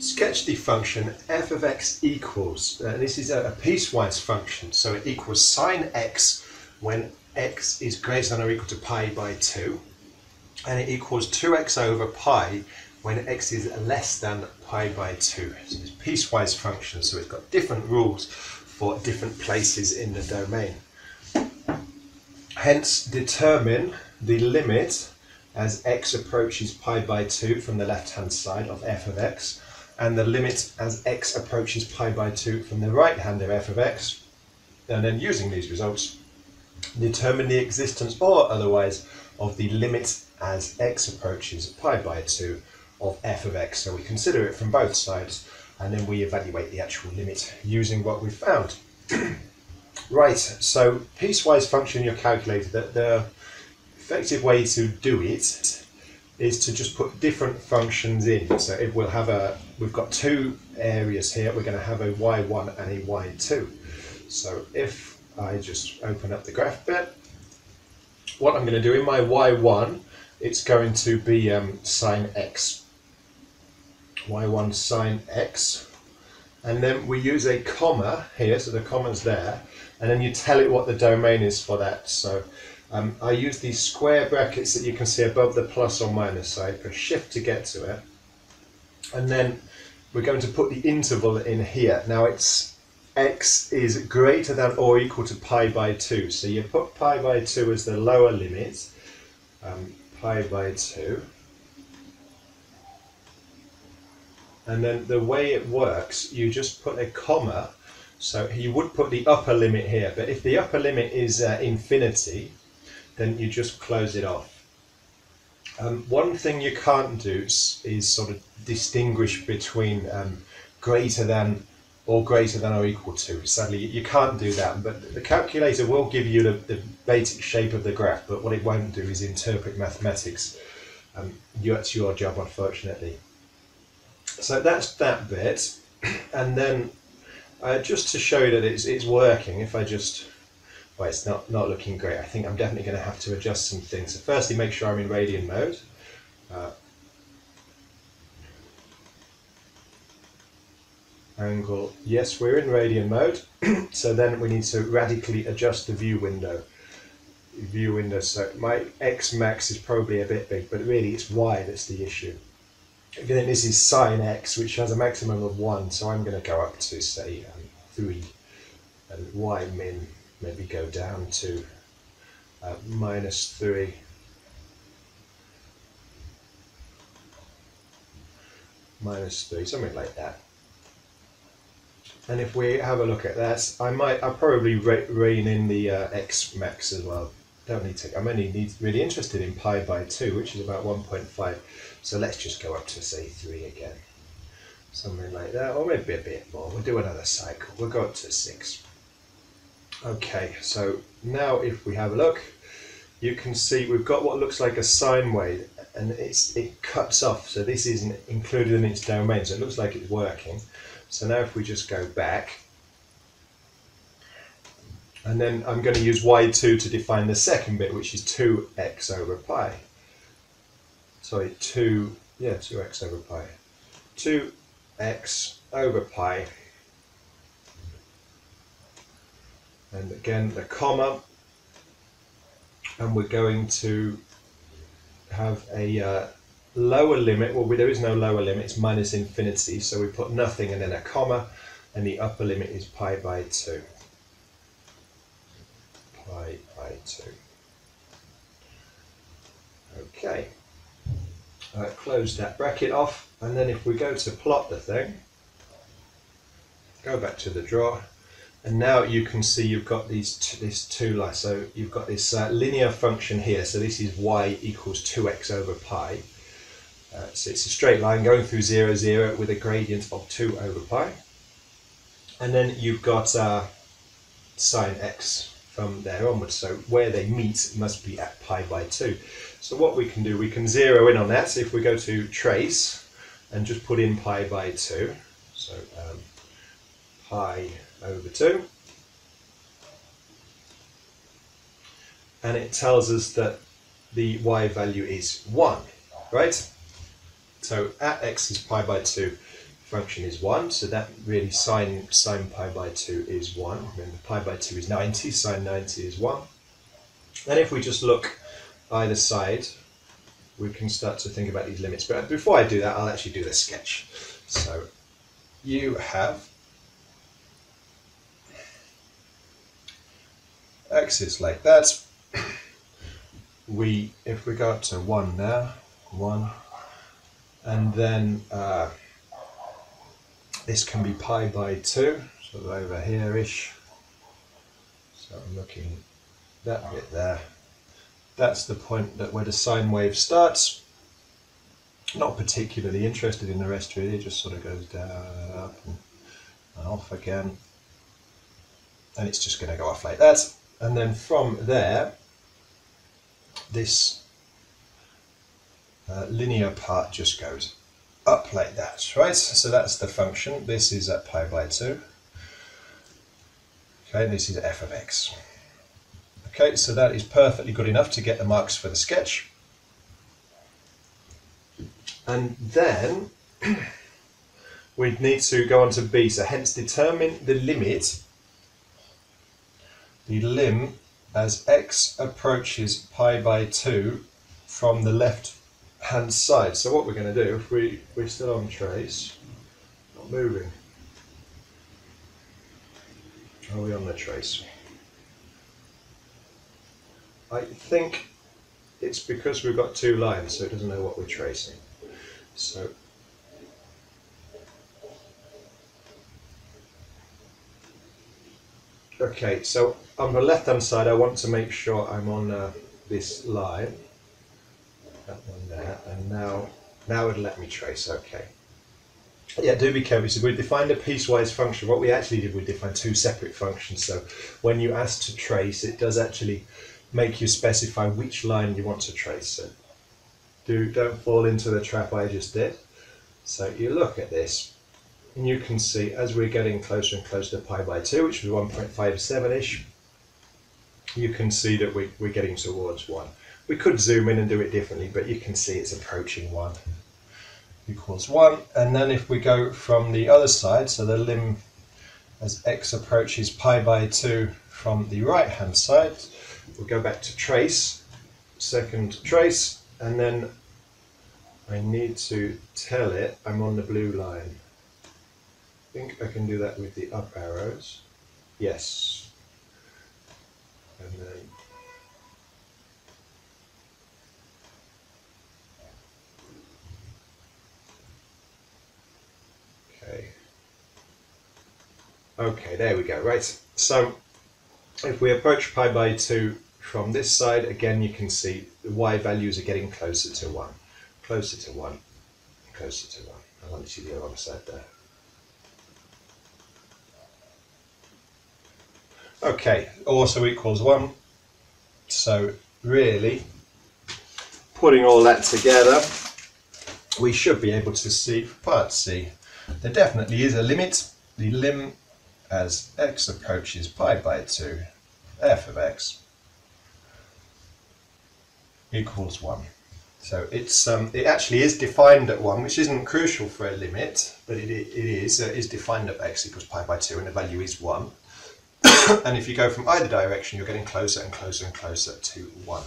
sketch the function f of x equals, uh, this is a, a piecewise function, so it equals sine x when x is greater than or equal to pi by 2, and it equals 2x over pi when x is less than pi by 2. So it's piecewise function, so it's got different rules for different places in the domain. Hence, determine the limit as x approaches pi by 2 from the left hand side of f of x and the limit as x approaches pi by 2 from the right hand of f of x and then using these results determine the existence or otherwise of the limit as x approaches pi by 2 of f of x. So we consider it from both sides and then we evaluate the actual limit using what we've found. Right so piecewise function your calculator that the effective way to do it is to just put different functions in. So if we'll have a, we've got two areas here. We're going to have a y1 and a y2. So if I just open up the graph bit, what I'm going to do in my y1, it's going to be um, sine x. y1 sine x. And then we use a comma here, so the comma's there, and then you tell it what the domain is for that. So um, I use these square brackets that you can see above the plus or minus side, press shift to get to it. And then we're going to put the interval in here. Now it's x is greater than or equal to pi by 2. So you put pi by 2 as the lower limit, um, pi by 2. And then the way it works, you just put a comma. So you would put the upper limit here, but if the upper limit is uh, infinity, then you just close it off. Um, one thing you can't do is, is sort of distinguish between um, greater than or greater than or equal to. Sadly, you can't do that, but the calculator will give you the, the basic shape of the graph, but what it won't do is interpret mathematics. Um, that's your job, unfortunately. So that's that bit, and then uh, just to show that it's, it's working, if I just well, it's not, not looking great. I think I'm definitely going to have to adjust some things. So firstly, make sure I'm in radian mode. Uh, angle, yes, we're in radian mode. so then we need to radically adjust the view window. View window, so my X max is probably a bit big, but really it's Y that's the issue. Again, this is sine X, which has a maximum of 1, so I'm going to go up to, say, um, 3, and Y min maybe go down to uh, minus 3. Minus 3, something like that. And if we have a look at that, I might, I'll probably rein in the uh, X max as well. Don't need to, I'm only need, really interested in pi by 2, which is about 1.5. So let's just go up to say 3 again. Something like that, or maybe a bit more. We'll do another cycle. We'll go up to 6. Okay, so now if we have a look, you can see we've got what looks like a sine wave and it's it cuts off, so this isn't included in its domain, so it looks like it's working. So now if we just go back, and then I'm going to use y2 to define the second bit, which is 2x over pi. Sorry, 2, yeah, 2x over pi. 2x over pi and again the comma. And we're going to have a uh, lower limit. Well there is no lower limit. It's minus infinity. So we put nothing and then a comma. And the upper limit is pi by 2 pi by 2 okay. Uh, close that bracket off. And then if we go to plot the thing go back to the drawer and now you can see you've got these two, this two lines. So you've got this uh, linear function here. So this is y equals 2x over pi. Uh, so it's a straight line going through 0, 0 with a gradient of 2 over pi. And then you've got uh, sine x from there onwards. So where they meet must be at pi by 2. So what we can do, we can zero in on that. So if we go to trace and just put in pi by 2. So um, pi over 2. And it tells us that the y value is 1, right? So at x is pi by 2, function is 1, so that really sine, sine pi by 2 is 1. Remember, pi by 2 is 90, sine 90 is 1. Then if we just look either side, we can start to think about these limits. But before I do that, I'll actually do the sketch. So you have axis like that. We, if we go up to 1 now, 1, and then uh, this can be pi by 2, so over here-ish. So I'm looking that bit there. That's the point that where the sine wave starts. Not particularly interested in the rest really, it just sort of goes down, up and off again. And it's just going to go off like that. And then from there, this uh, linear part just goes up like that, right? So that's the function. This is at pi by 2. Okay, this is f of x. Okay, so that is perfectly good enough to get the marks for the sketch. And then we'd need to go on to b, so hence determine the limit, the lim as x approaches pi by 2 from the left hand side. So what we're going to do, if we, we're still on trace, not moving, are we on the trace? I think it's because we've got two lines, so it doesn't know what we're tracing. So Okay, so on the left hand side I want to make sure I'm on uh, this line. That one there, and now now it'll let me trace, okay. Yeah, do be careful. So we defined a piecewise function. What we actually did, we defined two separate functions. So when you ask to trace, it does actually make you specify which line you want to trace. So do, don't fall into the trap I just did. So you look at this, and you can see as we're getting closer and closer to pi by 2, which is 1.57ish, you can see that we, we're getting towards 1. We could zoom in and do it differently, but you can see it's approaching 1 equals 1. And then if we go from the other side, so the lim as x approaches pi by 2 from the right hand side, we'll go back to trace, second trace, and then I need to tell it I'm on the blue line. Think I can do that with the up arrows. Yes. And then Okay. Okay, there we go. Right. So if we approach pi by 2 from this side, again, you can see the y values are getting closer to 1. Closer to 1. Closer to 1. I want to see the other side there. Okay, also equals 1. So really, putting all that together, we should be able to see for part C. There definitely is a limit. The lim as x approaches pi by 2, f of x equals 1. So it's um, it actually is defined at 1, which isn't crucial for a limit, but it, it is, uh, is defined at x equals pi by 2 and the value is 1. and if you go from either direction, you're getting closer and closer and closer to 1.